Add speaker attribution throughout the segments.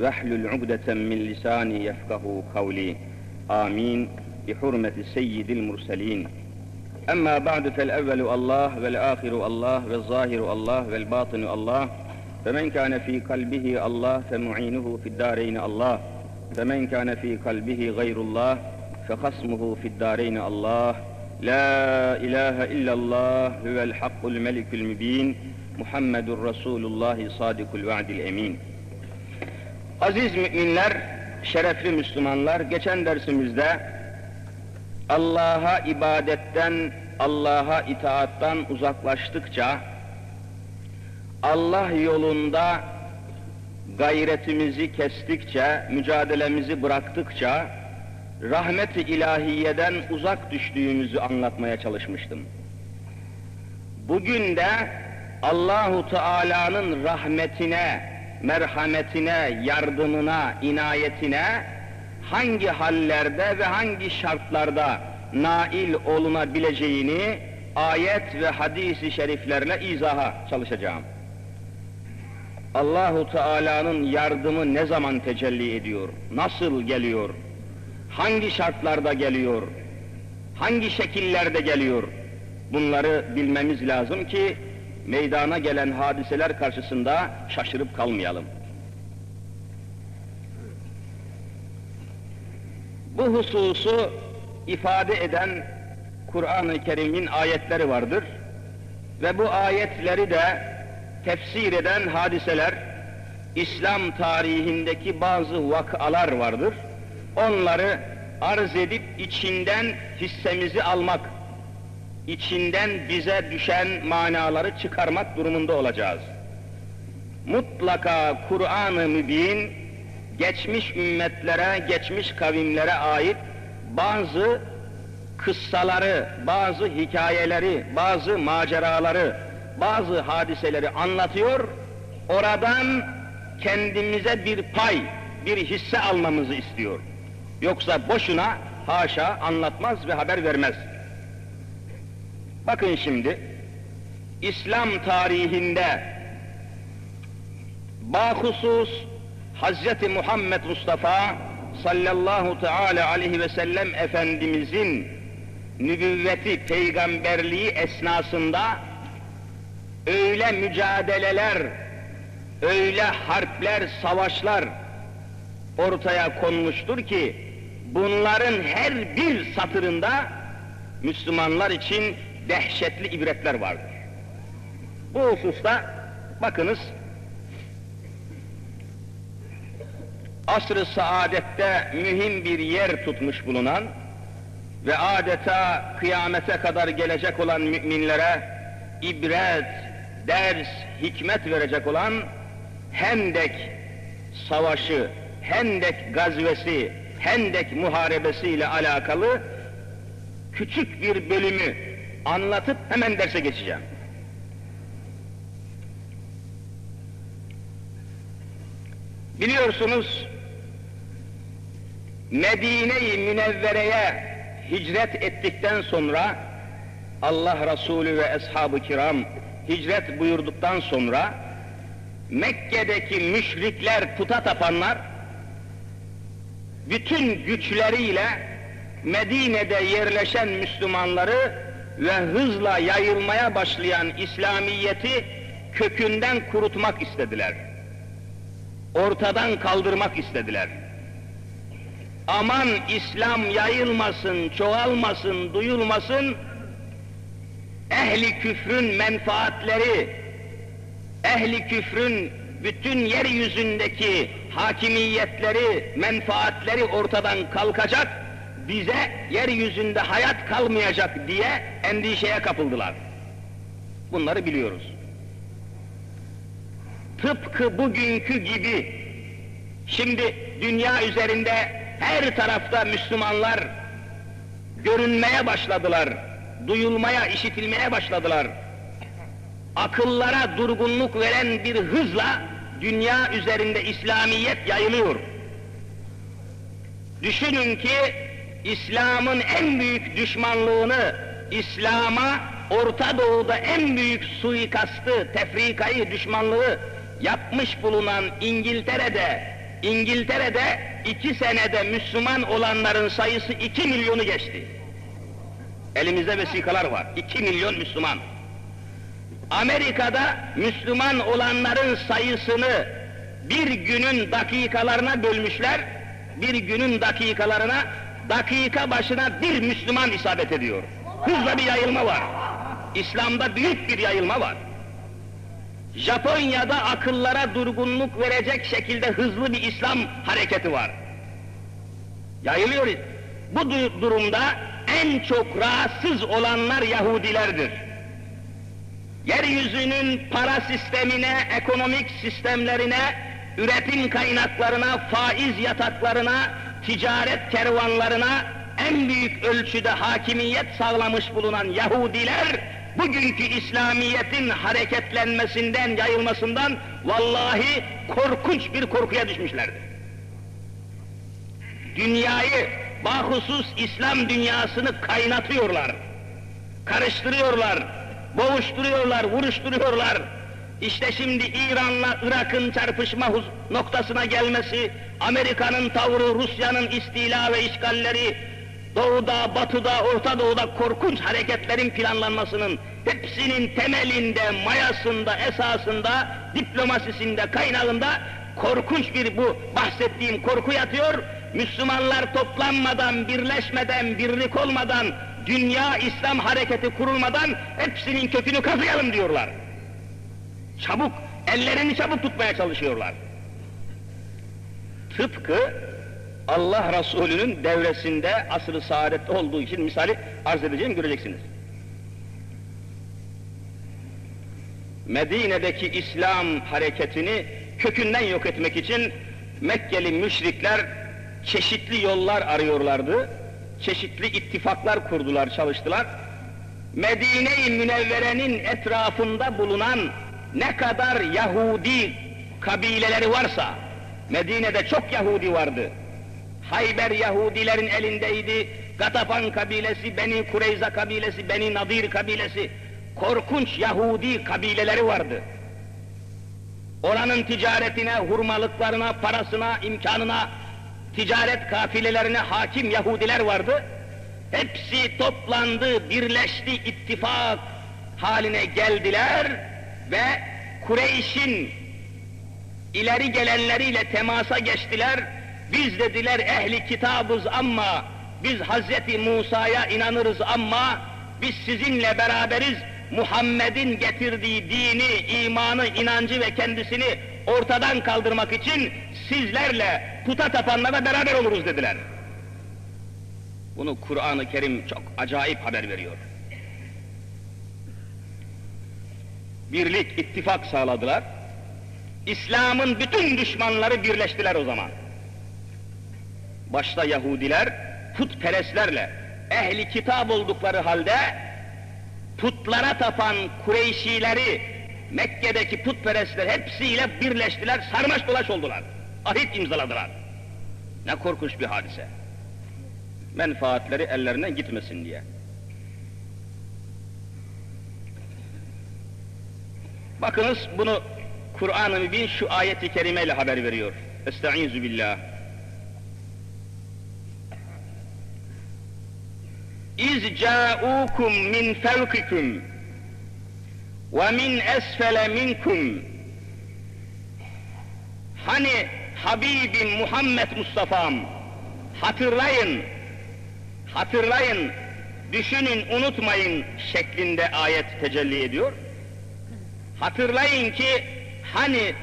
Speaker 1: واحلل عقدة من لساني يفقه قولي. آمين. بحرمة سيد المرسلين. أما بعد فالأول الله والآخر الله والظاهر الله والباطن الله. فمن كان في قلبه الله فمعينه في الدارين الله. فمن كان في قلبه غير الله فخصمه في الدارين الله. لا إله إلا الله هو الحق الملك المبين محمد رسول الله صادق الوعد الأمين. Aziz müminler, şerefli Müslümanlar, geçen dersimizde Allah'a ibadetten, Allah'a itaattan uzaklaştıkça, Allah yolunda gayretimizi kestikçe, mücadelemizi bıraktıkça, rahmet-i ilahiyeden uzak düştüğümüzü anlatmaya çalışmıştım. Bugün de Allahu Teala'nın rahmetine, merhametine, yardımına, inayetine hangi hallerde ve hangi şartlarda nail olunabileceğini ayet ve hadisi şeriflerle izaha çalışacağım. Allahu Teala'nın yardımı ne zaman tecelli ediyor? Nasıl geliyor? Hangi şartlarda geliyor? Hangi şekillerde geliyor? Bunları bilmemiz lazım ki meydana gelen hadiseler karşısında şaşırıp kalmayalım. Bu hususu ifade eden Kur'an-ı Kerim'in ayetleri vardır ve bu ayetleri de tefsir eden hadiseler, İslam tarihindeki bazı vakalar vardır. Onları arz edip içinden hissemizi almak, içinden bize düşen manaları çıkarmak durumunda olacağız. Mutlaka Kur'an-ı Mübin, geçmiş ümmetlere, geçmiş kavimlere ait bazı kıssaları, bazı hikayeleri, bazı maceraları, bazı hadiseleri anlatıyor, oradan kendimize bir pay, bir hisse almamızı istiyor. Yoksa boşuna haşa anlatmaz ve haber vermez. Bakın şimdi, İslam tarihinde bahusus Hz. Muhammed Mustafa sallallahu teala aleyhi ve sellem Efendimizin nübüvveti, peygamberliği esnasında öyle mücadeleler, öyle harpler, savaşlar ortaya konmuştur ki bunların her bir satırında Müslümanlar için dehşetli ibretler vardır. Bu hususta bakınız asr-ı saadette mühim bir yer tutmuş bulunan ve adeta kıyamete kadar gelecek olan müminlere ibret, ders, hikmet verecek olan Hendek savaşı, Hendek gazvesi, Hendek muharebesi ile alakalı küçük bir bölümü anlatıp hemen derse geçeceğim. Biliyorsunuz Medine-i Münevvere'ye hicret ettikten sonra Allah Resulü ve Eshab-ı Kiram hicret buyurduktan sonra Mekke'deki müşrikler, puta tapanlar bütün güçleriyle Medine'de yerleşen Müslümanları ve hızla yayılmaya başlayan İslamiyeti kökünden kurutmak istediler. Ortadan kaldırmak istediler. Aman İslam yayılmasın, çoğalmasın, duyulmasın, ehli küfrün menfaatleri, ehli küfrün bütün yeryüzündeki hakimiyetleri, menfaatleri ortadan kalkacak, bize yeryüzünde hayat kalmayacak diye endişeye kapıldılar. Bunları biliyoruz. Tıpkı bugünkü gibi, şimdi dünya üzerinde her tarafta Müslümanlar görünmeye başladılar, duyulmaya, işitilmeye başladılar. Akıllara durgunluk veren bir hızla dünya üzerinde İslamiyet yayılıyor. Düşünün ki İslam'ın en büyük düşmanlığını, İslam'a Orta Doğu'da en büyük suikastı, tefrikayı, düşmanlığı yapmış bulunan İngiltere'de İngiltere'de iki senede Müslüman olanların sayısı iki milyonu geçti. Elimizde vesikalar var. İki milyon Müslüman. Amerika'da Müslüman olanların sayısını bir günün dakikalarına bölmüşler. Bir günün dakikalarına dakika başına bir Müslüman isabet ediyor. Hızla bir yayılma var. İslam'da büyük bir yayılma var. Japonya'da akıllara durgunluk verecek şekilde hızlı bir İslam hareketi var. Yayılıyor. Bu du- durumda en çok rahatsız olanlar Yahudilerdir. Yeryüzünün para sistemine, ekonomik sistemlerine, üretim kaynaklarına, faiz yataklarına, ticaret kervanlarına en büyük ölçüde hakimiyet sağlamış bulunan Yahudiler, bugünkü İslamiyet'in hareketlenmesinden, yayılmasından vallahi korkunç bir korkuya düşmüşlerdir. Dünyayı, bahusus İslam dünyasını kaynatıyorlar, karıştırıyorlar, boğuşturuyorlar, vuruşturuyorlar. İşte şimdi İran'la Irak'ın çarpışma noktasına gelmesi, Amerika'nın tavrı, Rusya'nın istila ve işgalleri, Doğu'da, Batı'da, Orta Doğu'da korkunç hareketlerin planlanmasının hepsinin temelinde, mayasında, esasında, diplomasisinde, kaynağında korkunç bir bu bahsettiğim korku yatıyor. Müslümanlar toplanmadan, birleşmeden, birlik olmadan, dünya İslam hareketi kurulmadan hepsinin kökünü kazıyalım diyorlar. Çabuk, ellerini çabuk tutmaya çalışıyorlar. Tıpkı Allah Resulü'nün devresinde asr-ı saadette olduğu için misali arz edeceğim göreceksiniz. Medine'deki İslam hareketini kökünden yok etmek için Mekkeli müşrikler çeşitli yollar arıyorlardı. Çeşitli ittifaklar kurdular, çalıştılar. Medine-i Münevvere'nin etrafında bulunan ne kadar Yahudi kabileleri varsa, Medine'de çok Yahudi vardı. Hayber Yahudilerin elindeydi, Gatafan kabilesi, Beni Kureyza kabilesi, Beni Nadir kabilesi, korkunç Yahudi kabileleri vardı. Oranın ticaretine, hurmalıklarına, parasına, imkanına, ticaret kafilelerine hakim Yahudiler vardı. Hepsi toplandı, birleşti, ittifak haline geldiler ve Kureyş'in ileri gelenleriyle temasa geçtiler. Biz dediler ehli kitabız ama biz Hazreti Musa'ya inanırız ama biz sizinle beraberiz. Muhammed'in getirdiği dini, imanı, inancı ve kendisini ortadan kaldırmak için sizlerle puta tapanlara beraber oluruz dediler. Bunu Kur'an-ı Kerim çok acayip haber veriyor. Birlik, ittifak sağladılar. İslam'ın bütün düşmanları birleştiler o zaman. Başta Yahudiler, putperestlerle, ehli kitap oldukları halde putlara tapan Kureyşileri, Mekke'deki putperestler hepsiyle birleştiler, sarmaş dolaş oldular. Ahit imzaladılar. Ne korkunç bir hadise. Menfaatleri ellerinden gitmesin diye. Bakınız bunu Kur'an-ı Mübin şu ayeti kerimeyle haber veriyor. Estaizu billah. İz ca'ukum min fevkikum ve min esfele minkum Hani Habibim Muhammed Mustafa'm hatırlayın, hatırlayın, düşünün, unutmayın şeklinde ayet tecelli ediyor. Hatırlayın ki hani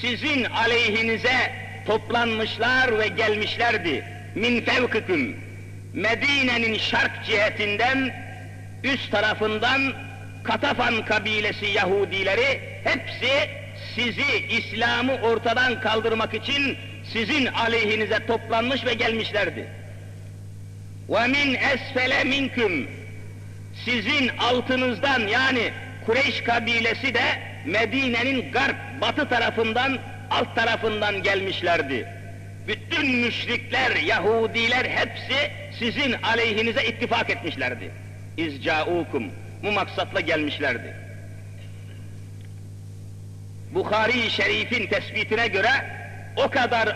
Speaker 1: sizin aleyhinize toplanmışlar ve gelmişlerdi. Min fevküküm. Medine'nin şark cihetinden, üst tarafından Katafan kabilesi Yahudileri hepsi sizi İslam'ı ortadan kaldırmak için sizin aleyhinize toplanmış ve gelmişlerdi. Ve min esfele minküm sizin altınızdan yani Kureyş kabilesi de Medine'nin garp batı tarafından alt tarafından gelmişlerdi. Bütün müşrikler, Yahudiler hepsi sizin aleyhinize ittifak etmişlerdi. İzcaukum bu maksatla gelmişlerdi. Bukhari Şerif'in tespitine göre o kadar